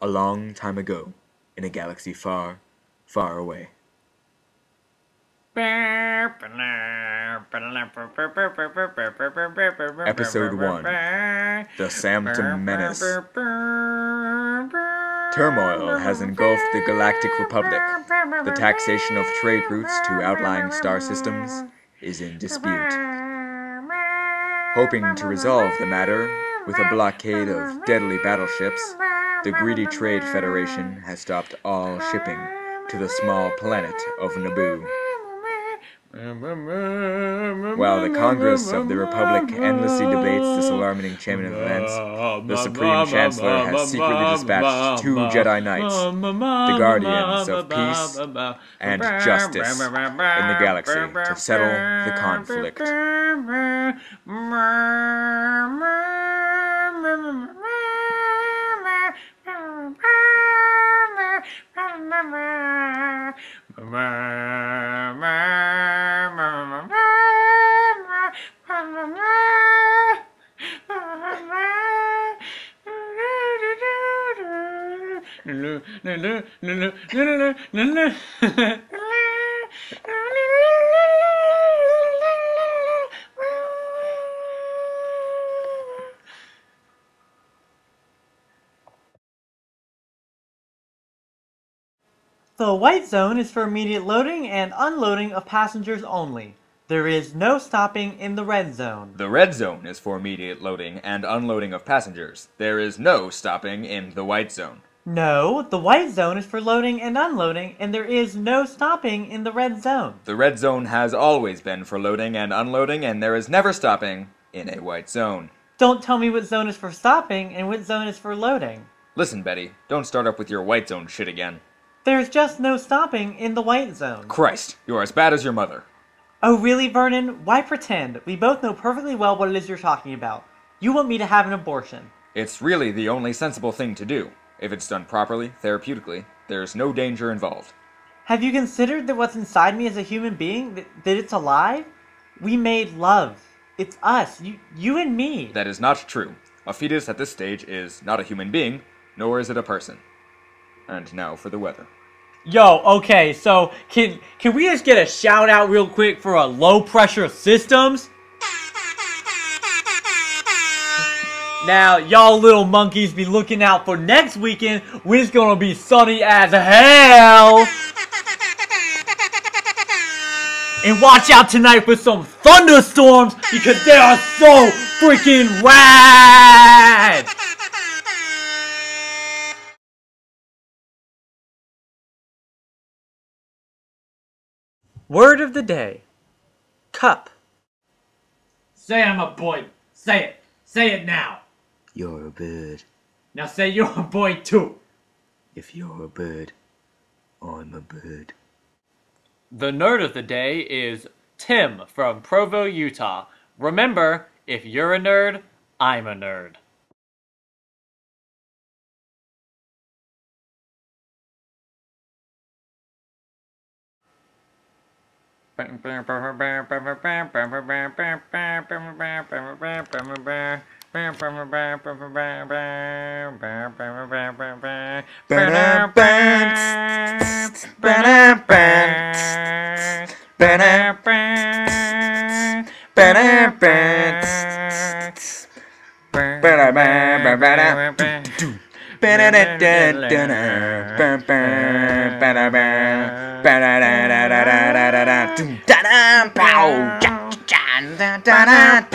a long time ago, in a galaxy far, far away. Episode 1 The Samtom Menace. Turmoil has engulfed the Galactic Republic. The taxation of trade routes to outlying star systems is in dispute. Hoping to resolve the matter with a blockade of deadly battleships, the greedy Trade Federation has stopped all shipping to the small planet of Naboo. While the Congress of the Republic endlessly debates this alarming chain of events, the Supreme Chancellor has secretly dispatched two Jedi Knights, the Guardians of Peace and Justice, in the galaxy to settle the conflict. The white zone is for immediate loading and unloading of passengers only. There is no stopping in the red zone. The red zone is for immediate loading and unloading of passengers. There is no stopping in the white zone. No, the white zone is for loading and unloading, and there is no stopping in the red zone. The red zone has always been for loading and unloading, and there is never stopping in a white zone. Don't tell me what zone is for stopping and what zone is for loading. Listen, Betty, don't start up with your white zone shit again. There's just no stopping in the white zone. Christ, you're as bad as your mother. Oh, really, Vernon? Why pretend? We both know perfectly well what it is you're talking about. You want me to have an abortion. It's really the only sensible thing to do. If it's done properly, therapeutically, there's no danger involved. Have you considered that what's inside me as a human being, that, that it's alive? We made love. It's us, you, you and me. That is not true. A fetus at this stage is not a human being, nor is it a person. And now for the weather. Yo, okay, so can can we just get a shout out real quick for a low pressure systems? Now, y'all little monkeys be looking out for next weekend when it's gonna be sunny as hell. And watch out tonight for some thunderstorms because they are so freaking rad! Word of the day. Cup. Say I'm a boy. Say it. Say it now. You're a bird. Now say you're a boy too. If you're a bird, I'm a bird. The nerd of the day is Tim from Provo, Utah. Remember, if you're a nerd, I'm a nerd. Ba-da-da-da-da-da-da-da.